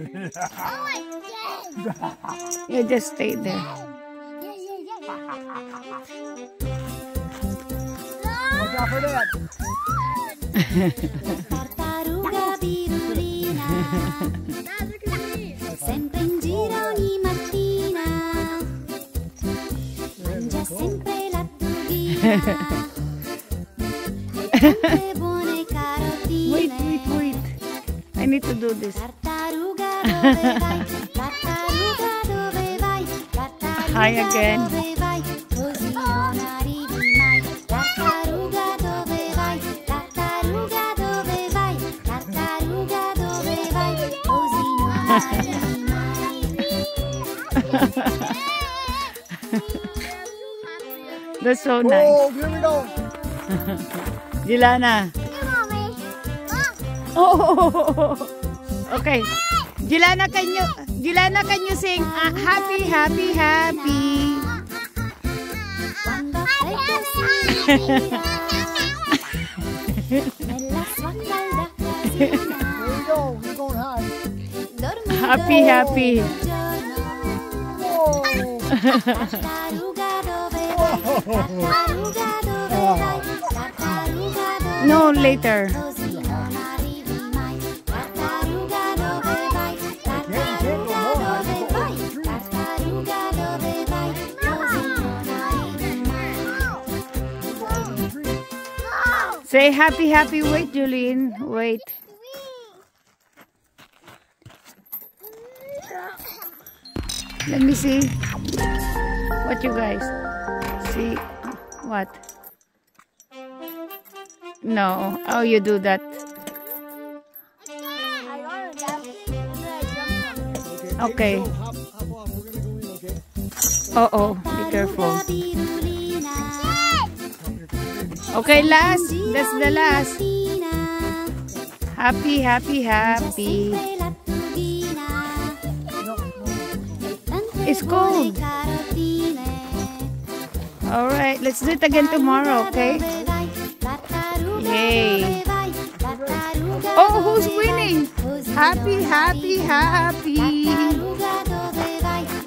Oh, you just stay there. Watch out for that. Tartaruga virulina Sempre in giro ogni mattina Mangia sempre lattughina E tante buone carotine Wait, wait, wait. I need to do this. Hi again. That's so nice. Oh, here we go. Jilana. Oh, okay. Jilana, can you, Jilana, can you sing uh, happy, happy, happy? Quando freddo si respira Say happy, happy. Wait, Jilana. Wait. Let me see. What you guys see? What? No. Oh, you do that. Okay. Oh, oh. Be careful. Okay, last. That's the last. Happy, happy, happy. It's cold. All right. Let's do it again tomorrow, okay? Yay. Oh, who's winning? Happy, happy, happy.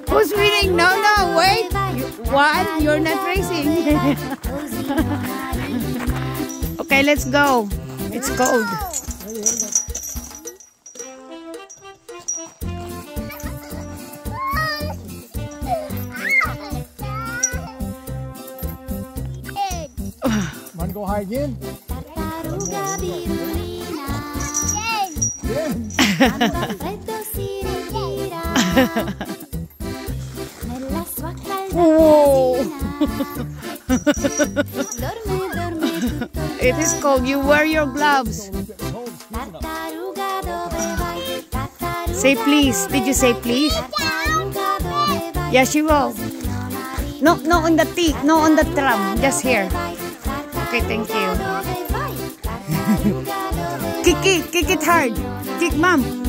Who's winning? No, no, wait. You- you're not racing. dove vai? Così non arrivi mai. okay, let's go. It's cold. Want to go high again? Tartaruga It is cold. You wear your gloves. Say please. Did you say please? Yes? She will. No, no on the T. No on the tram. Just here. Okay, thank you. Kick it. Kick it hard. Kick mom.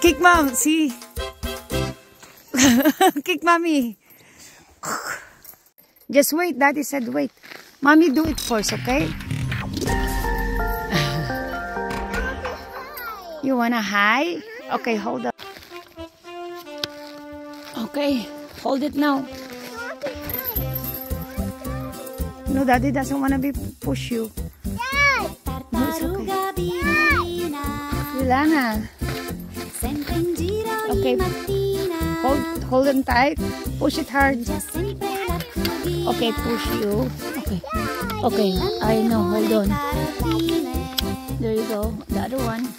Kick mom. See? Kick mommy. Just wait. Daddy said wait. Mommy, do it first, okay? You wanna high? Okay, hold up. Okay, hold it now. No, daddy doesn't wanna be push you. Kailangan. Sempre in giro ogni Okay. Hold, hold it tight. Push it hard. Mangia sempre lattughina Okay, push you. Okay. Okay, I know. Hold on. There you go. The other one.